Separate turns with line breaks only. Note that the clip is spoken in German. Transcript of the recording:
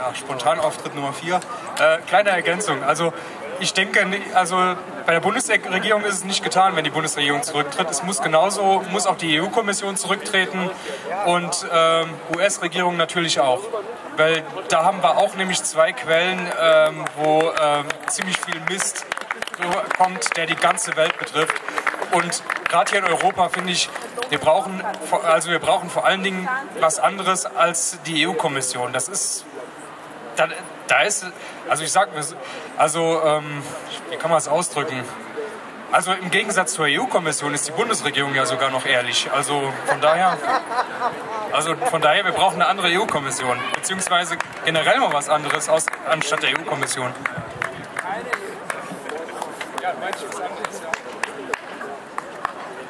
Ja, Spontanauftritt Nummer 4. Äh, kleine Ergänzung. Also ich denke, also bei der Bundesregierung ist es nicht getan, wenn die Bundesregierung zurücktritt. Es muss genauso, muss auch die EU-Kommission zurücktreten und ähm, US-Regierung natürlich auch. Weil da haben wir auch nämlich zwei Quellen, ähm, wo ähm, ziemlich viel Mist kommt, der die ganze Welt betrifft. Und gerade hier in Europa finde ich, wir brauchen, also wir brauchen vor allen Dingen was anderes als die EU-Kommission. Das ist da, da ist, also ich sag mir, also ähm, wie kann man es ausdrücken? Also im Gegensatz zur EU-Kommission ist die Bundesregierung ja sogar noch ehrlich. Also von daher, also von daher, wir brauchen eine andere EU-Kommission, beziehungsweise generell mal was anderes aus, anstatt der EU-Kommission. Ja, meinst du was anderes?